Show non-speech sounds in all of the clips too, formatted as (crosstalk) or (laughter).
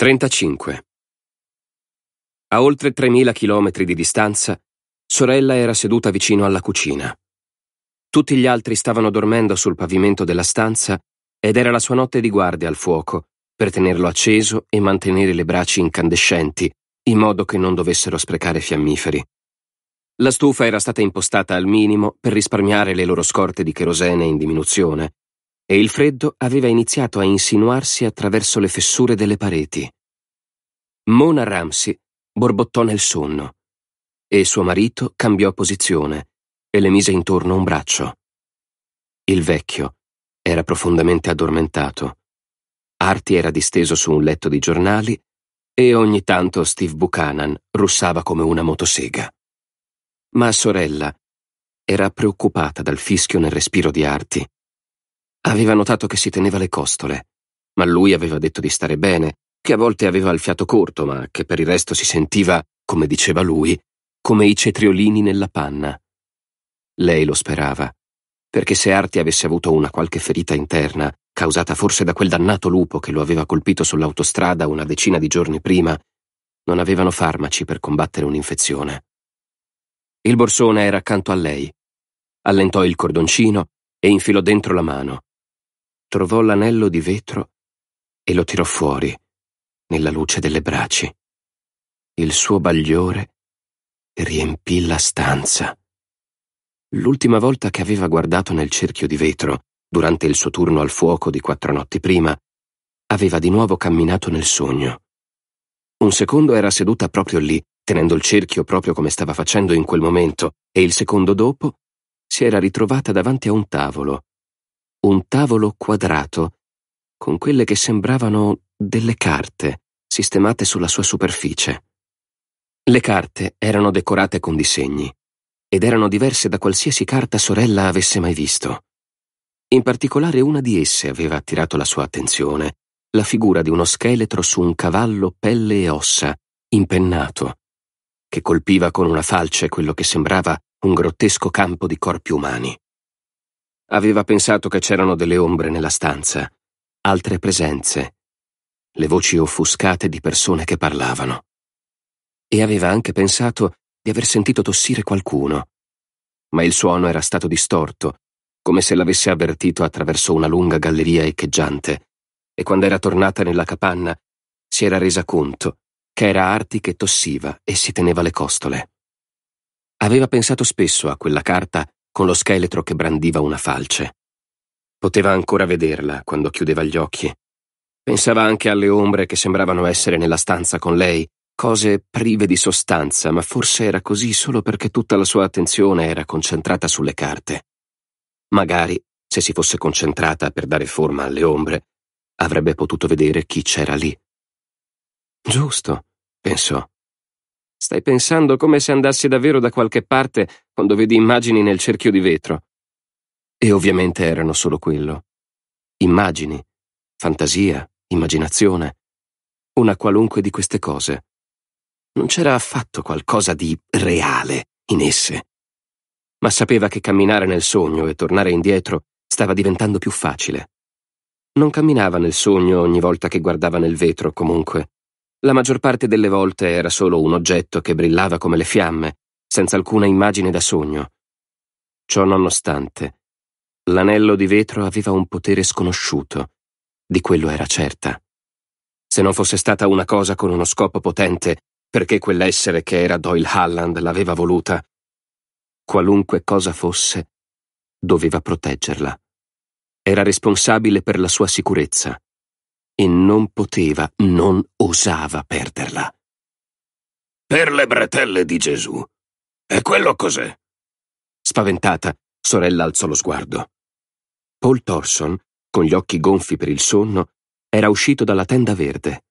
35. A oltre 3.000 chilometri di distanza, sorella era seduta vicino alla cucina. Tutti gli altri stavano dormendo sul pavimento della stanza ed era la sua notte di guardia al fuoco per tenerlo acceso e mantenere le braci incandescenti in modo che non dovessero sprecare fiammiferi. La stufa era stata impostata al minimo per risparmiare le loro scorte di kerosene in diminuzione e il freddo aveva iniziato a insinuarsi attraverso le fessure delle pareti. Mona Ramsey borbottò nel sonno e suo marito cambiò posizione e le mise intorno un braccio. Il vecchio era profondamente addormentato. Artie era disteso su un letto di giornali e ogni tanto Steve Buchanan russava come una motosega. Ma sorella era preoccupata dal fischio nel respiro di Artie Aveva notato che si teneva le costole, ma lui aveva detto di stare bene, che a volte aveva il fiato corto, ma che per il resto si sentiva, come diceva lui, come i cetriolini nella panna. Lei lo sperava, perché se Arti avesse avuto una qualche ferita interna, causata forse da quel dannato lupo che lo aveva colpito sull'autostrada una decina di giorni prima, non avevano farmaci per combattere un'infezione. Il borsone era accanto a lei. Allentò il cordoncino e infilò dentro la mano trovò l'anello di vetro e lo tirò fuori, nella luce delle braci. Il suo bagliore riempì la stanza. L'ultima volta che aveva guardato nel cerchio di vetro, durante il suo turno al fuoco di quattro notti prima, aveva di nuovo camminato nel sogno. Un secondo era seduta proprio lì, tenendo il cerchio proprio come stava facendo in quel momento, e il secondo dopo si era ritrovata davanti a un tavolo, un tavolo quadrato, con quelle che sembravano delle carte sistemate sulla sua superficie. Le carte erano decorate con disegni ed erano diverse da qualsiasi carta sorella avesse mai visto. In particolare una di esse aveva attirato la sua attenzione, la figura di uno scheletro su un cavallo pelle e ossa, impennato, che colpiva con una falce quello che sembrava un grottesco campo di corpi umani. Aveva pensato che c'erano delle ombre nella stanza, altre presenze, le voci offuscate di persone che parlavano. E aveva anche pensato di aver sentito tossire qualcuno. Ma il suono era stato distorto, come se l'avesse avvertito attraverso una lunga galleria echeggiante, e quando era tornata nella capanna si era resa conto che era Arti che tossiva e si teneva le costole. Aveva pensato spesso a quella carta con lo scheletro che brandiva una falce. Poteva ancora vederla quando chiudeva gli occhi. Pensava anche alle ombre che sembravano essere nella stanza con lei, cose prive di sostanza, ma forse era così solo perché tutta la sua attenzione era concentrata sulle carte. Magari, se si fosse concentrata per dare forma alle ombre, avrebbe potuto vedere chi c'era lì. Giusto, pensò. Stai pensando come se andassi davvero da qualche parte quando vedi immagini nel cerchio di vetro. E ovviamente erano solo quello. Immagini, fantasia, immaginazione. Una qualunque di queste cose. Non c'era affatto qualcosa di reale in esse. Ma sapeva che camminare nel sogno e tornare indietro stava diventando più facile. Non camminava nel sogno ogni volta che guardava nel vetro, comunque. La maggior parte delle volte era solo un oggetto che brillava come le fiamme, senza alcuna immagine da sogno. Ciò nonostante, l'anello di vetro aveva un potere sconosciuto, di quello era certa. Se non fosse stata una cosa con uno scopo potente, perché quell'essere che era Doyle Halland l'aveva voluta, qualunque cosa fosse, doveva proteggerla. Era responsabile per la sua sicurezza e non poteva, non osava perderla. Per le bretelle di Gesù. E quello cos'è? Spaventata, sorella alzò lo sguardo. Paul Thorson, con gli occhi gonfi per il sonno, era uscito dalla tenda verde.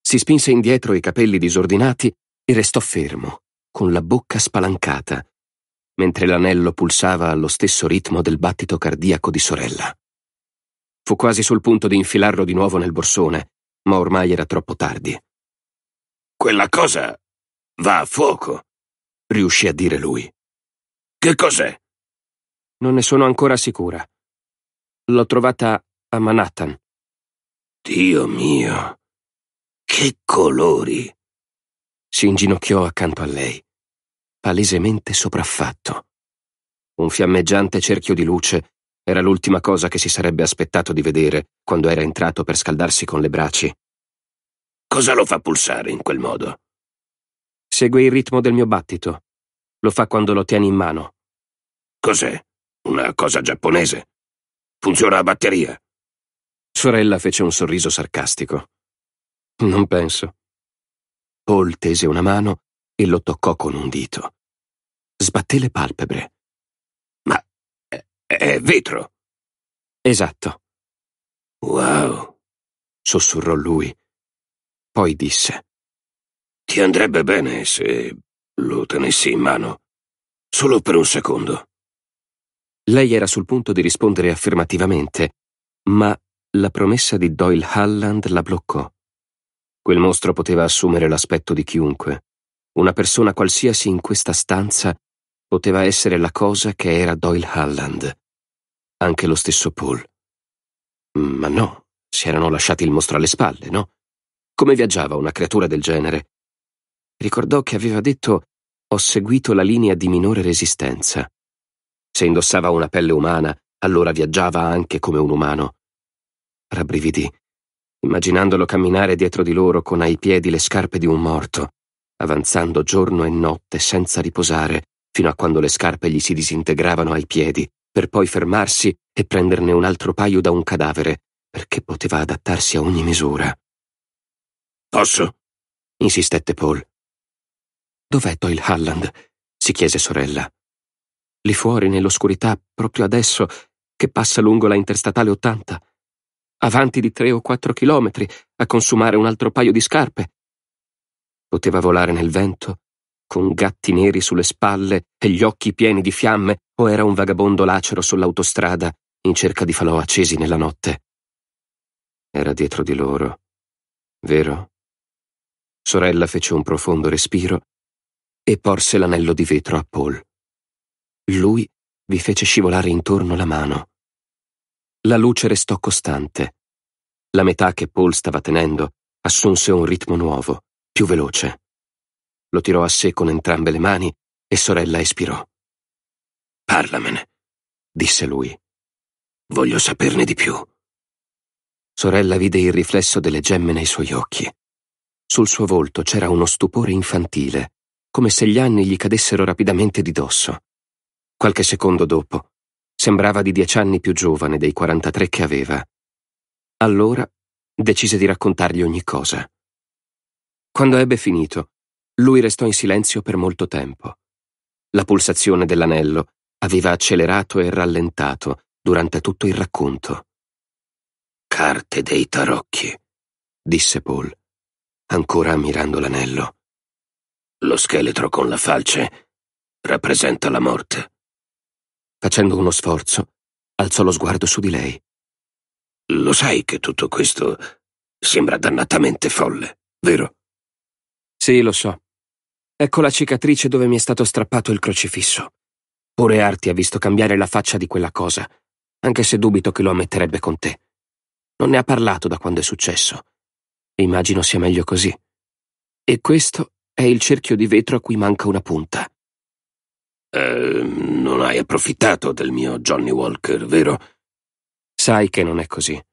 Si spinse indietro i capelli disordinati e restò fermo, con la bocca spalancata, mentre l'anello pulsava allo stesso ritmo del battito cardiaco di sorella. Fu quasi sul punto di infilarlo di nuovo nel borsone, ma ormai era troppo tardi. Quella cosa va a fuoco, riuscì a dire lui. Che cos'è? Non ne sono ancora sicura. L'ho trovata a Manhattan. Dio mio. Che colori! Si inginocchiò accanto a lei, palesemente sopraffatto. Un fiammeggiante cerchio di luce era l'ultima cosa che si sarebbe aspettato di vedere quando era entrato per scaldarsi con le braci. Cosa lo fa pulsare in quel modo? Segue il ritmo del mio battito. Lo fa quando lo tieni in mano. Cos'è? Una cosa giapponese? Funziona a batteria? Sorella fece un sorriso sarcastico. Non penso. Paul tese una mano e lo toccò con un dito. Sbatté le palpebre. È, è vetro. Esatto. Wow, sussurrò lui. Poi disse. Ti andrebbe bene se lo tenessi in mano. Solo per un secondo. Lei era sul punto di rispondere affermativamente, ma la promessa di Doyle Halland la bloccò. Quel mostro poteva assumere l'aspetto di chiunque. Una persona qualsiasi in questa stanza poteva essere la cosa che era Doyle Halland. Anche lo stesso Paul. Ma no, si erano lasciati il mostro alle spalle, no? Come viaggiava una creatura del genere? Ricordò che aveva detto ho seguito la linea di minore resistenza. Se indossava una pelle umana, allora viaggiava anche come un umano. Rabbrividì, immaginandolo camminare dietro di loro con ai piedi le scarpe di un morto, avanzando giorno e notte senza riposare, fino a quando le scarpe gli si disintegravano ai piedi, per poi fermarsi e prenderne un altro paio da un cadavere, perché poteva adattarsi a ogni misura. Posso? insistette Paul. Dov'è Doyle Halland? si chiese sorella. Lì fuori, nell'oscurità, proprio adesso, che passa lungo la interstatale 80. Avanti di tre o quattro chilometri, a consumare un altro paio di scarpe. Poteva volare nel vento, con gatti neri sulle spalle e gli occhi pieni di fiamme, o era un vagabondo lacero sull'autostrada, in cerca di falò accesi nella notte. Era dietro di loro, vero? Sorella fece un profondo respiro e porse l'anello di vetro a Paul. Lui vi fece scivolare intorno la mano. La luce restò costante. La metà che Paul stava tenendo assunse un ritmo nuovo, più veloce. Lo tirò a sé con entrambe le mani e sorella espirò. Parlamene, disse lui. Voglio saperne di più. Sorella vide il riflesso delle gemme nei suoi occhi. Sul suo volto c'era uno stupore infantile, come se gli anni gli cadessero rapidamente di dosso. Qualche secondo dopo, sembrava di dieci anni più giovane dei 43 che aveva. Allora decise di raccontargli ogni cosa. Quando ebbe finito, lui restò in silenzio per molto tempo. La pulsazione dell'anello aveva accelerato e rallentato durante tutto il racconto. Carte dei tarocchi, disse Paul, ancora ammirando l'anello. Lo scheletro con la falce rappresenta la morte. Facendo uno sforzo, alzò lo sguardo su di lei. Lo sai che tutto questo sembra dannatamente folle, vero? Sì, lo so. Ecco la cicatrice dove mi è stato strappato il crocifisso. Pure Arti ha visto cambiare la faccia di quella cosa, anche se dubito che lo ammetterebbe con te. Non ne ha parlato da quando è successo. Immagino sia meglio così. E questo è il cerchio di vetro a cui manca una punta. Eh, non hai approfittato del mio Johnny Walker, vero? Sai che non è così.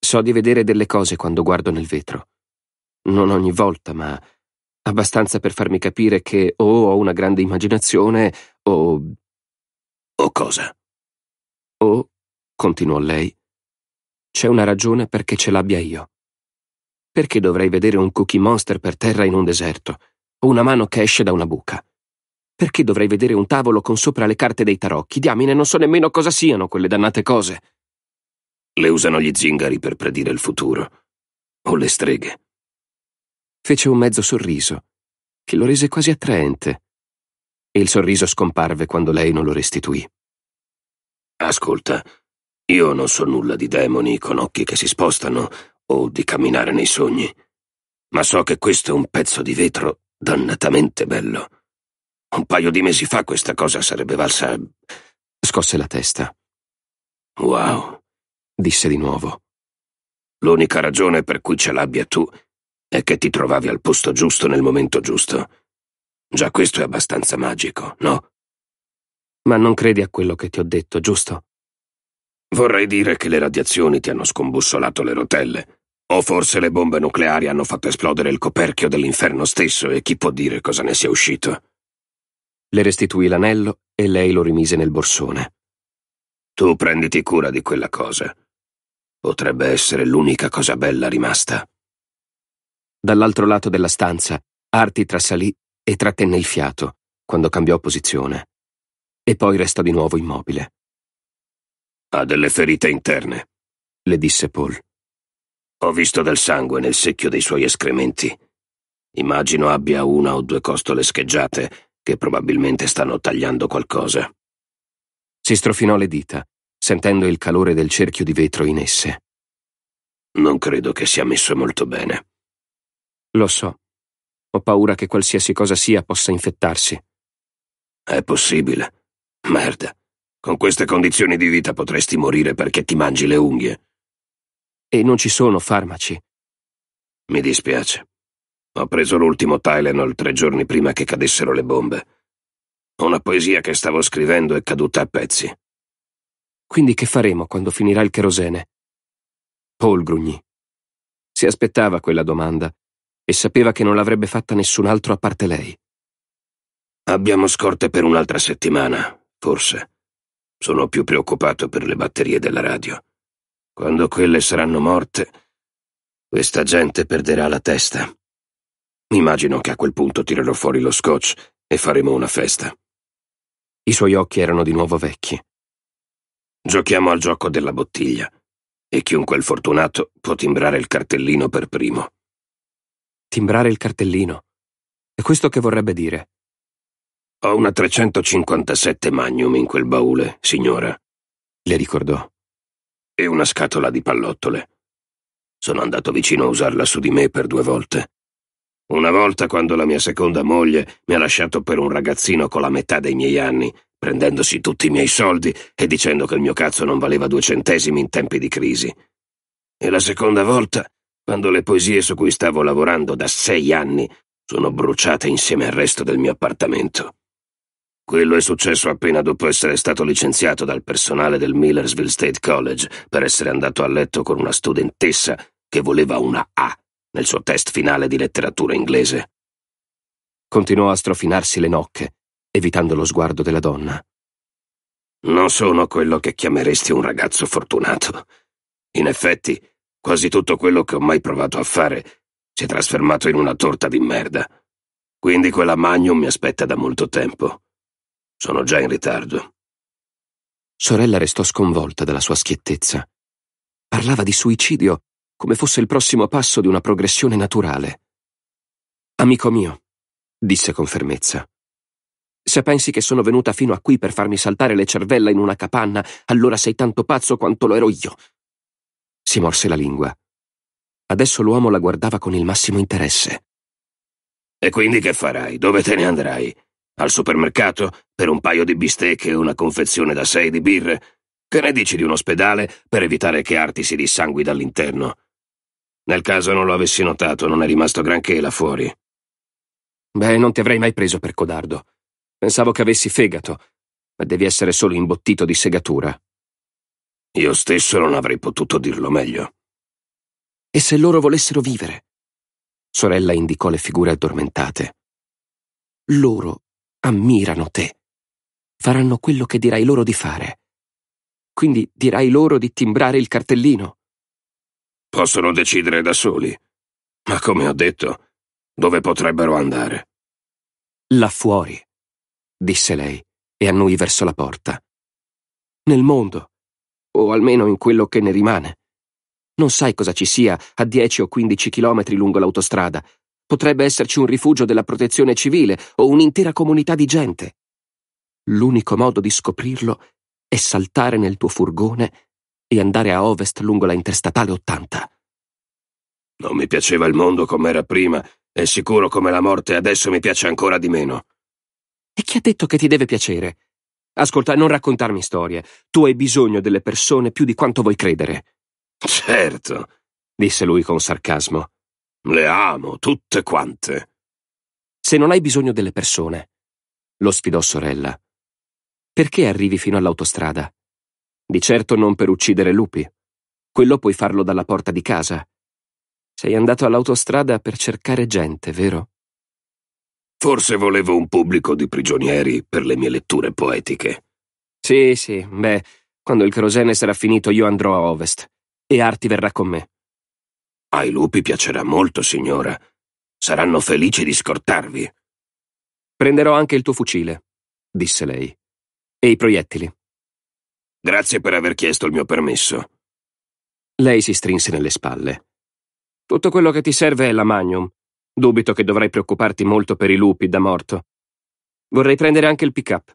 So di vedere delle cose quando guardo nel vetro. Non ogni volta, ma abbastanza per farmi capire che o ho una grande immaginazione o... O cosa? O, continuò lei, c'è una ragione perché ce l'abbia io. Perché dovrei vedere un cookie monster per terra in un deserto, o una mano che esce da una buca? Perché dovrei vedere un tavolo con sopra le carte dei tarocchi? Diamine, non so nemmeno cosa siano quelle dannate cose. Le usano gli zingari per predire il futuro. O le streghe. Fece un mezzo sorriso, che lo rese quasi attraente. E il sorriso scomparve quando lei non lo restituì. Ascolta, io non so nulla di demoni con occhi che si spostano o di camminare nei sogni, ma so che questo è un pezzo di vetro dannatamente bello. Un paio di mesi fa questa cosa sarebbe valsa. Scosse la testa. Wow, disse di nuovo. L'unica ragione per cui ce l'abbia tu è che ti trovavi al posto giusto nel momento giusto. Già questo è abbastanza magico, no? Ma non credi a quello che ti ho detto, giusto? Vorrei dire che le radiazioni ti hanno scombussolato le rotelle. O forse le bombe nucleari hanno fatto esplodere il coperchio dell'inferno stesso e chi può dire cosa ne sia uscito? Le restituì l'anello e lei lo rimise nel borsone. Tu prenditi cura di quella cosa. Potrebbe essere l'unica cosa bella rimasta. Dall'altro lato della stanza, Arti trasalì e trattenne il fiato quando cambiò posizione. E poi restò di nuovo immobile. Ha delle ferite interne, le disse Paul. Ho visto del sangue nel secchio dei suoi escrementi. Immagino abbia una o due costole scheggiate che probabilmente stanno tagliando qualcosa. Si strofinò le dita, sentendo il calore del cerchio di vetro in esse. Non credo che sia messo molto bene. Lo so. Ho paura che qualsiasi cosa sia possa infettarsi. È possibile. Merda. Con queste condizioni di vita potresti morire perché ti mangi le unghie. E non ci sono farmaci. Mi dispiace. Ho preso l'ultimo Tylenol tre giorni prima che cadessero le bombe. Una poesia che stavo scrivendo è caduta a pezzi. Quindi che faremo quando finirà il cherosene? Paul grugnì. Si aspettava quella domanda e sapeva che non l'avrebbe fatta nessun altro a parte lei. Abbiamo scorte per un'altra settimana, forse. Sono più preoccupato per le batterie della radio. Quando quelle saranno morte, questa gente perderà la testa. Immagino che a quel punto tirerò fuori lo scotch e faremo una festa. I suoi occhi erano di nuovo vecchi. Giochiamo al gioco della bottiglia e chiunque è il fortunato può timbrare il cartellino per primo timbrare il cartellino. E questo che vorrebbe dire? Ho una 357 Magnum in quel baule, signora. Le ricordò. E una scatola di pallottole. Sono andato vicino a usarla su di me per due volte. Una volta quando la mia seconda moglie mi ha lasciato per un ragazzino con la metà dei miei anni, prendendosi tutti i miei soldi e dicendo che il mio cazzo non valeva due centesimi in tempi di crisi. E la seconda volta quando le poesie su cui stavo lavorando da sei anni sono bruciate insieme al resto del mio appartamento. Quello è successo appena dopo essere stato licenziato dal personale del Millersville State College per essere andato a letto con una studentessa che voleva una A nel suo test finale di letteratura inglese. Continuò a strofinarsi le nocche, evitando lo sguardo della donna. Non sono quello che chiameresti un ragazzo fortunato. In effetti, Quasi tutto quello che ho mai provato a fare si è trasformato in una torta di merda. Quindi quella Magnum mi aspetta da molto tempo. Sono già in ritardo. Sorella restò sconvolta dalla sua schiettezza. Parlava di suicidio come fosse il prossimo passo di una progressione naturale. Amico mio, disse con fermezza, se pensi che sono venuta fino a qui per farmi saltare le cervella in una capanna, allora sei tanto pazzo quanto lo ero io. Si morse la lingua. Adesso l'uomo la guardava con il massimo interesse. E quindi che farai? Dove te ne andrai? Al supermercato? Per un paio di bistecche e una confezione da sei di birre? Che ne dici di un ospedale per evitare che Arti si dissangui dall'interno? Nel caso non lo avessi notato, non è rimasto granché là fuori. Beh, non ti avrei mai preso per codardo. Pensavo che avessi fegato, ma devi essere solo imbottito di segatura. Io stesso non avrei potuto dirlo meglio. E se loro volessero vivere? Sorella indicò le figure addormentate. Loro ammirano te. Faranno quello che dirai loro di fare. Quindi dirai loro di timbrare il cartellino. Possono decidere da soli. Ma come ho detto, dove potrebbero andare? Là fuori, disse lei e annui verso la porta. Nel mondo o almeno in quello che ne rimane. Non sai cosa ci sia a 10 o 15 chilometri lungo l'autostrada. Potrebbe esserci un rifugio della protezione civile o un'intera comunità di gente. L'unico modo di scoprirlo è saltare nel tuo furgone e andare a ovest lungo la interstatale 80. Non mi piaceva il mondo come era prima e sicuro come la morte adesso mi piace ancora di meno. E chi ha detto che ti deve piacere? Ascolta, non raccontarmi storie. Tu hai bisogno delle persone più di quanto vuoi credere. Certo, disse lui con sarcasmo. Le amo, tutte quante. Se non hai bisogno delle persone, lo sfidò sorella, perché arrivi fino all'autostrada? Di certo non per uccidere lupi. Quello puoi farlo dalla porta di casa. Sei andato all'autostrada per cercare gente, vero? Forse volevo un pubblico di prigionieri per le mie letture poetiche. Sì, sì, beh, quando il kerosene sarà finito io andrò a ovest e Arti verrà con me. Ai lupi piacerà molto, signora. Saranno felici di scortarvi. Prenderò anche il tuo fucile, disse lei. E i proiettili. Grazie per aver chiesto il mio permesso. Lei si strinse nelle spalle. Tutto quello che ti serve è la Magnum. Dubito che dovrai preoccuparti molto per i lupi da morto. Vorrei prendere anche il pick-up.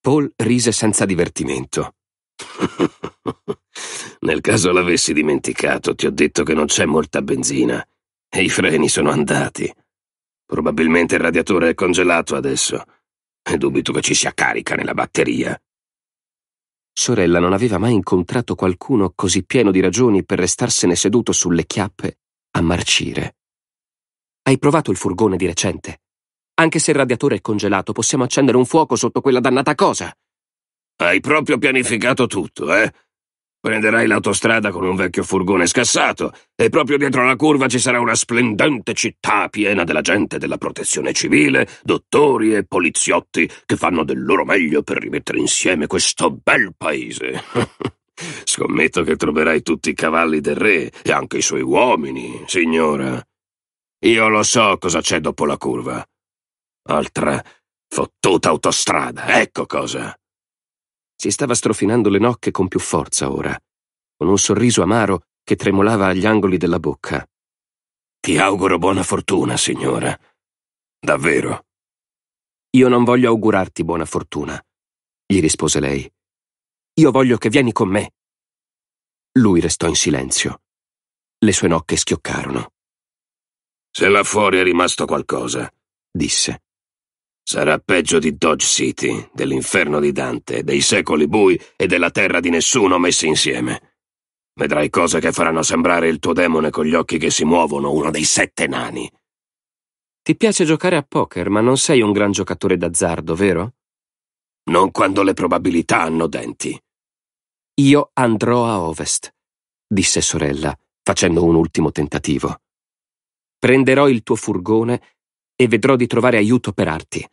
Paul rise senza divertimento. (laughs) Nel caso l'avessi dimenticato, ti ho detto che non c'è molta benzina e i freni sono andati. Probabilmente il radiatore è congelato adesso e dubito che ci sia carica nella batteria. Sorella non aveva mai incontrato qualcuno così pieno di ragioni per restarsene seduto sulle chiappe a marcire. Hai provato il furgone di recente? Anche se il radiatore è congelato, possiamo accendere un fuoco sotto quella dannata cosa. Hai proprio pianificato tutto, eh? Prenderai l'autostrada con un vecchio furgone scassato e proprio dietro la curva ci sarà una splendente città piena della gente della protezione civile, dottori e poliziotti che fanno del loro meglio per rimettere insieme questo bel paese. (laughs) Scommetto che troverai tutti i cavalli del re e anche i suoi uomini, signora. Io lo so cosa c'è dopo la curva. Altra fottuta autostrada, ecco cosa. Si stava strofinando le nocche con più forza ora, con un sorriso amaro che tremolava agli angoli della bocca. Ti auguro buona fortuna, signora. Davvero. Io non voglio augurarti buona fortuna, gli rispose lei. Io voglio che vieni con me. Lui restò in silenzio. Le sue nocche schioccarono. Se là fuori è rimasto qualcosa, disse. Sarà peggio di Dodge City, dell'inferno di Dante, dei secoli bui e della terra di nessuno messi insieme. Vedrai cose che faranno sembrare il tuo demone con gli occhi che si muovono uno dei sette nani. Ti piace giocare a poker, ma non sei un gran giocatore d'azzardo, vero? Non quando le probabilità hanno denti. Io andrò a ovest, disse sorella, facendo un ultimo tentativo. Prenderò il tuo furgone e vedrò di trovare aiuto per Arti.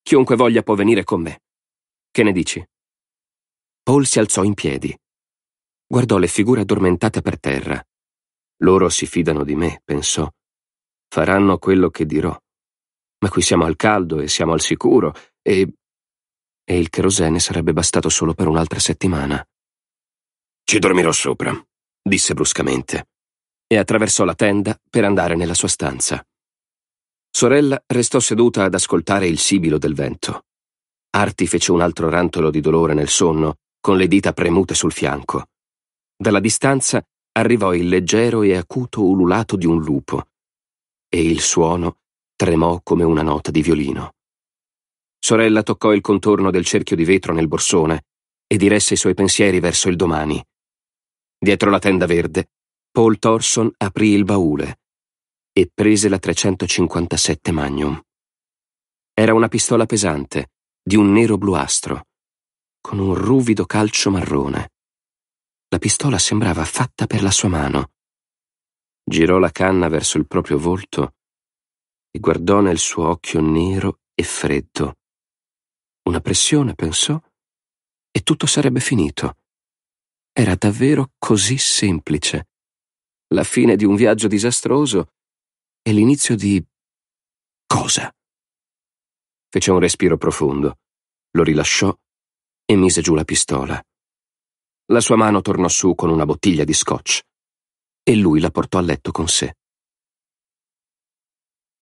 Chiunque voglia può venire con me. Che ne dici? Paul si alzò in piedi. Guardò le figure addormentate per terra. Loro si fidano di me, pensò. Faranno quello che dirò. Ma qui siamo al caldo e siamo al sicuro e... e il kerosene sarebbe bastato solo per un'altra settimana. Ci dormirò sopra, disse bruscamente, e attraversò la tenda per andare nella sua stanza. Sorella restò seduta ad ascoltare il sibilo del vento. Arti fece un altro rantolo di dolore nel sonno, con le dita premute sul fianco. Dalla distanza arrivò il leggero e acuto ululato di un lupo, e il suono tremò come una nota di violino. Sorella toccò il contorno del cerchio di vetro nel borsone e diresse i suoi pensieri verso il domani. Dietro la tenda verde, Paul Thorson aprì il baule e prese la 357 Magnum. Era una pistola pesante, di un nero bluastro, con un ruvido calcio marrone. La pistola sembrava fatta per la sua mano. Girò la canna verso il proprio volto e guardò nel suo occhio nero e freddo. Una pressione, pensò, e tutto sarebbe finito. Era davvero così semplice. La fine di un viaggio disastroso è l'inizio di... cosa? Fece un respiro profondo, lo rilasciò e mise giù la pistola. La sua mano tornò su con una bottiglia di scotch e lui la portò a letto con sé.